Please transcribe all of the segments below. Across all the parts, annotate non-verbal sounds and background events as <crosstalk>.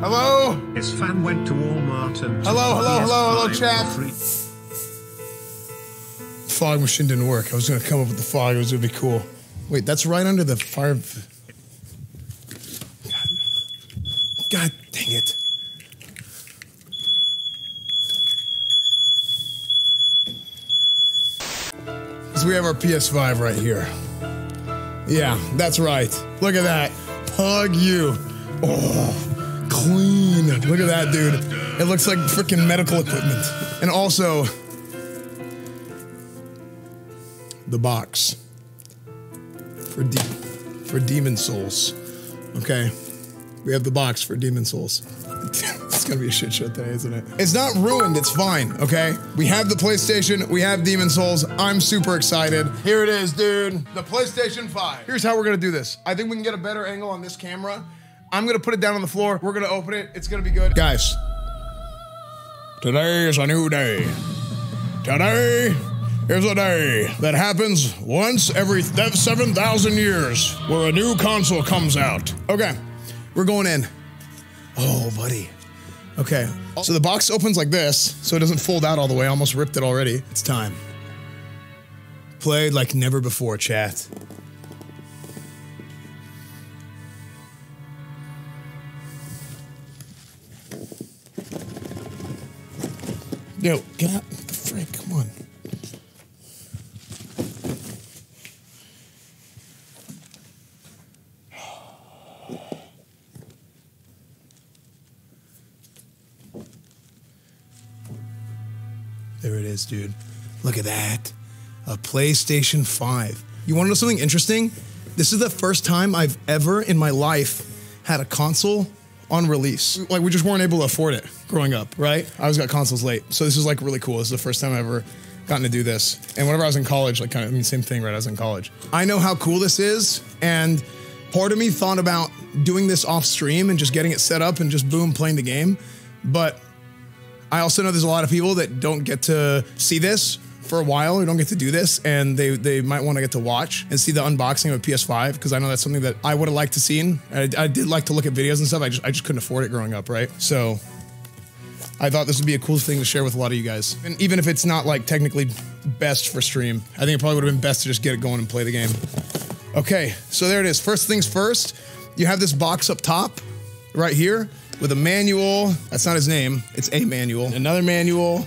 Hello? His fan went to Walmart and. Hello, hello, hello, hello, PS5 chat. Fog machine didn't work. I was gonna come up with the fog. It was gonna be cool. Wait, that's right under the fire. God, God dang it. So we have our PS5 right here. Yeah, that's right. Look at that. Pug you. Oh, clean. Look at that, dude. It looks like freaking medical equipment. And also, the box for de- for demon souls. Okay, we have the box for demon souls. <laughs> it's gonna be a shit show today, isn't it? It's not ruined. It's fine. Okay, we have the PlayStation. We have Demon Souls. I'm super excited. Here it is, dude. The PlayStation 5. Here's how we're gonna do this. I think we can get a better angle on this camera. I'm gonna put it down on the floor. We're gonna open it. It's gonna be good, guys. Today is a new day. Today is a day that happens once every 7,000 years where a new console comes out. Okay, we're going in. Oh, buddy. Okay, so the box opens like this, so it doesn't fold out all the way. I almost ripped it already. It's time. Played like never before, chat. Yo, get out. Frick? Come on. There it is, dude. Look at that. A PlayStation 5. You want to know something interesting? This is the first time I've ever in my life had a console on release. Like, we just weren't able to afford it growing up, right? I always got consoles late. So, this is like really cool. This is the first time I've ever gotten to do this. And whenever I was in college, like, kind of, I mean, same thing, right? I was in college. I know how cool this is. And part of me thought about doing this off stream and just getting it set up and just boom, playing the game. But I also know there's a lot of people that don't get to see this for a while or don't get to do this and they they might want to get to watch and see the unboxing of a PS5 because I know that's something that I would have liked to seen. I, I did like to look at videos and stuff. I just I just couldn't afford it growing up, right? So I thought this would be a cool thing to share with a lot of you guys. And even if it's not like technically best for stream, I think it probably would have been best to just get it going and play the game. Okay, so there it is. First things first, you have this box up top right here with a manual. That's not his name, it's a manual. Another manual.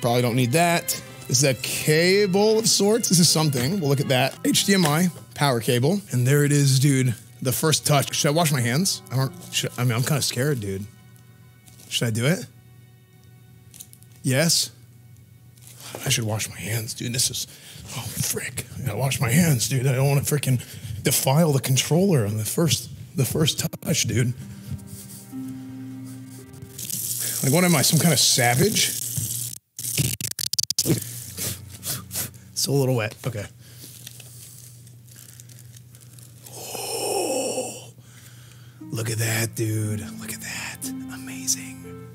Probably don't need that. Is a cable of sorts. This is something. We'll look at that. HDMI, power cable. And there it is, dude. The first touch. Should I wash my hands? I don't, should, I mean, I'm kind of scared, dude. Should I do it? Yes? I should wash my hands, dude. This is, oh, frick. I gotta wash my hands, dude. I don't want to freaking defile the controller on the first, the first touch, dude. Like, what am I, some kind of savage? It's a little wet. Okay. Oh, look at that, dude. Look at that. Amazing.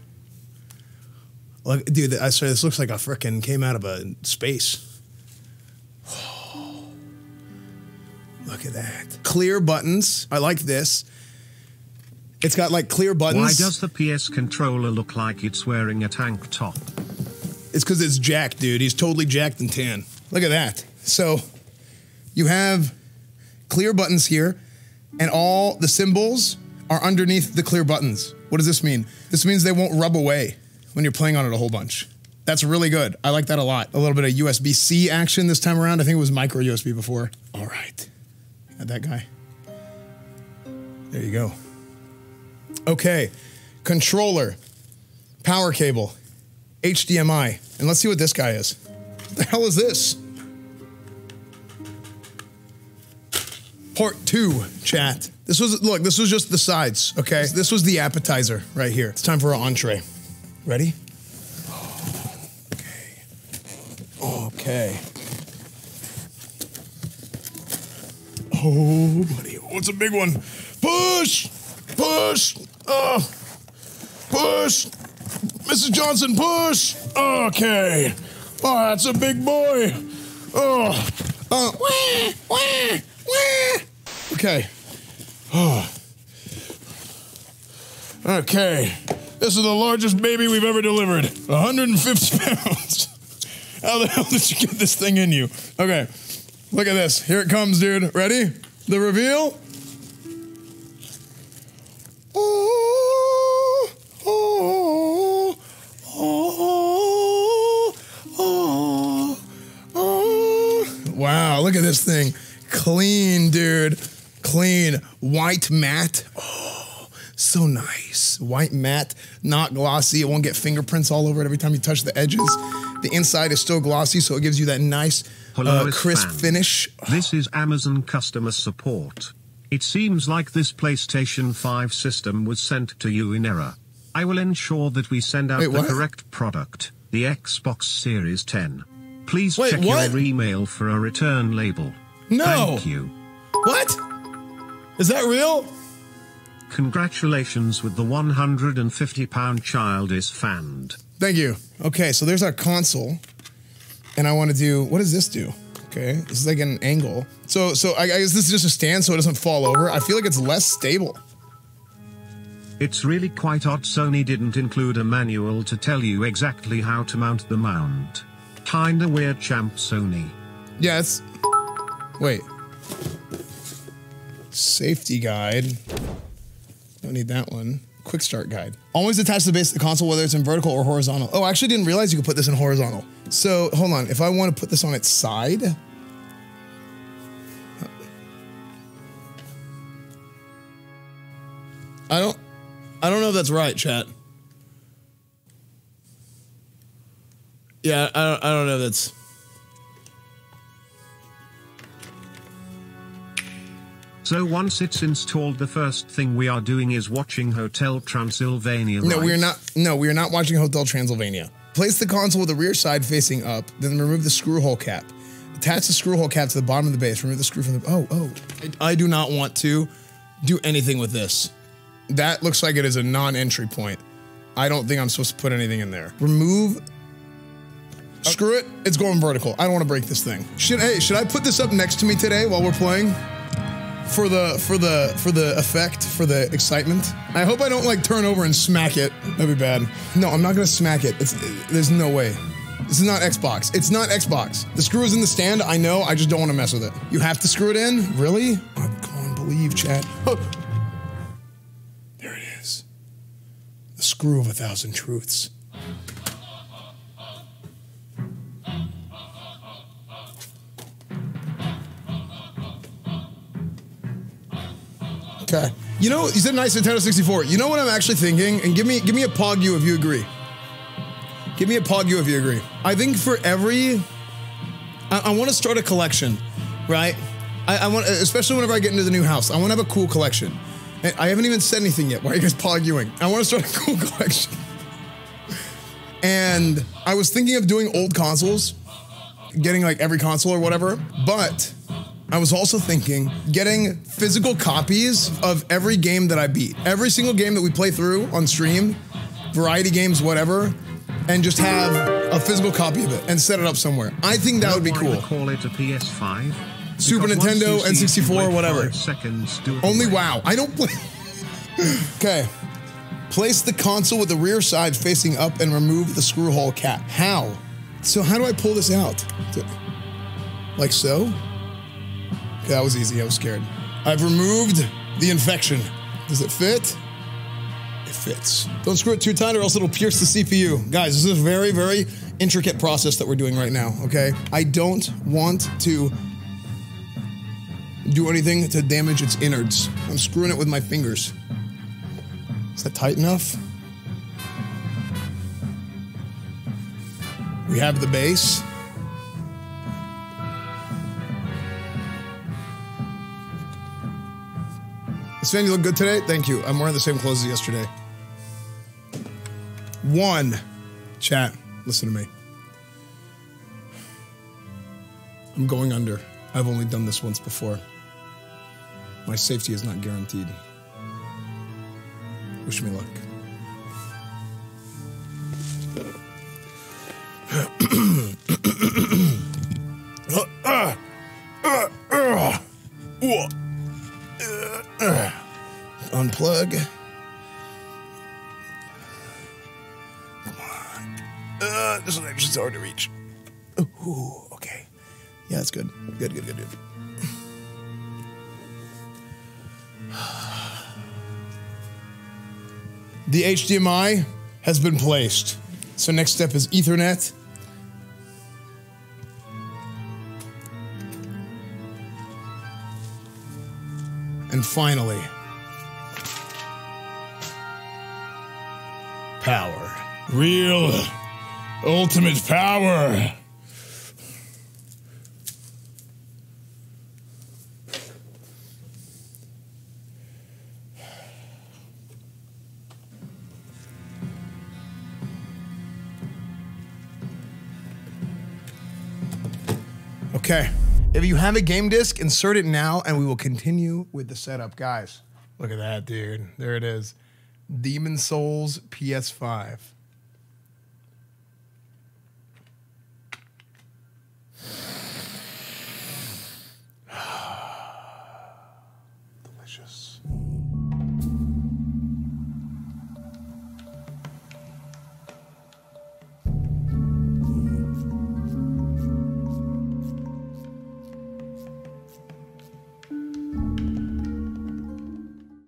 Look, dude, I swear this looks like a frickin' came out of a space. Oh, Look at that. Clear buttons. I like this. It's got like clear buttons. Why does the PS controller look like it's wearing a tank top? It's because it's jacked, dude. He's totally jacked and tan. Look at that. So you have clear buttons here, and all the symbols are underneath the clear buttons. What does this mean? This means they won't rub away when you're playing on it a whole bunch. That's really good. I like that a lot. A little bit of USB C action this time around. I think it was micro USB before. All right. Got that guy. There you go. Okay. Controller, power cable, HDMI. And let's see what this guy is. What the hell is this? Part two, chat. This was, look, this was just the sides, okay? This was the appetizer right here. It's time for our entree. Ready? Okay. Okay. Oh, buddy. Oh, it's a big one. Push! Push! Oh! Push! Mrs. Johnson, push! Okay. Oh, that's a big boy. Oh. Oh. Wah, wah, wah. Okay. <sighs> Okay. This is the largest baby we've ever delivered. 150 <laughs> pounds. How the hell did you get this thing in you? Okay. Look at this. Here it comes, dude. Ready? The reveal. Oh, oh, oh. Wow, look at this thing. Clean, dude. Clean. White matte. Oh, <gasps> so nice. White matte, not glossy. It won't get fingerprints all over it every time you touch the edges. The inside is still glossy, so it gives you that nice, Hello, uh, crisp Fan. finish. This is Amazon customer support. It seems like this PlayStation 5 system was sent to you in error. I will ensure that we send out Wait, the correct product, the Xbox Series 10. Please Wait, check what? your email for a return label. No. Thank you. What? Is that real? Congratulations with the 150 pound child Esfand. Thank you. Okay, so there's our console, and I want to do. What does this do? Okay, this is like an angle. So, so I, I guess this is just a stand, so it doesn't fall over. I feel like it's less stable. It's really quite odd Sony didn't include a manual to tell you exactly how to mount the mount. Kinda weird champ Sony. Yeah, it's. Wait. Safety guide. Don't need that one. Quick start guide. Always attach the base of the console, whether it's in vertical or horizontal. Oh, I actually didn't realize you could put this in horizontal. So hold on. If I want to put this on its side. I don't. I don't know if that's right, chat. Yeah, I don't. I don't know if that's. So once it's installed the first thing we are doing is watching Hotel Transylvania No, we are not. No, we are not watching Hotel Transylvania. Place the console with the rear side facing up, then remove the screw hole cap. Attach the screw hole cap to the bottom of the base. Remove the screw from the. Oh, oh. I, I do not want to do anything with this. That looks like it is a non-entry point. I don't think I'm supposed to put anything in there. Remove. Screw it. It's going vertical. I don't want to break this thing. Should hey, should I put this up next to me today while we're playing? For the for the for the effect for the excitement. I hope I don't like turn over and smack it. That'd be bad. No, I'm not gonna smack it. It's there's no way. This is not Xbox. It's not Xbox. The screw is in the stand. I know. I just don't want to mess with it. You have to screw it in. Really? I can't believe, chat. Oh. There it is. The screw of a thousand truths. Okay. You know, you said nice Nintendo 64. You know what I'm actually thinking? And give me give me a pog you if you agree. Give me a pog you if you agree. I think for every I, I want to start a collection, right? I, I want especially whenever I get into the new house, I want to have a cool collection. And I haven't even said anything yet. Why are you guys poguing? I want to start a <laughs> cool collection. And I was thinking of doing old consoles, getting like every console or whatever, but I was also thinking getting physical copies of every game that I beat. Every single game that we play through on stream, variety games, whatever, and just have a physical copy of it and set it up somewhere. I think that would be cool. call it a PS5? Super Nintendo, you see it, you N64, wait whatever. Seconds, Only. WoW. I don't play. <laughs> okay. Place the console with the rear side facing up and remove the screw hole cap. How? So how do I pull this out? Like so? That was easy. I was scared. I've removed the infection. Does it fit? It fits. Don't screw it too tight or else it'll pierce the CPU. Guys, this is a very, very intricate process that we're doing right now, okay? I don't want to do anything to damage its innards. I'm screwing it with my fingers. Is that tight enough? We have the base. Sven, you look good today. Thank you. I'm wearing the same clothes as yesterday. One, chat, listen to me. I'm going under. I've only done this once before. My safety is not guaranteed. Wish me luck. <clears throat> plug. Come on. Uh, this is actually hard to reach. Ooh, okay. Yeah, that's good. Good, good, good, good. <sighs> The HDMI has been placed. So next step is Ethernet. And finally, power. Real ultimate power. Okay. If you have a game disc, insert it now and we will continue with the setup. Guys, look at that, dude. There it is. Demon Souls PS5. <sighs> Delicious.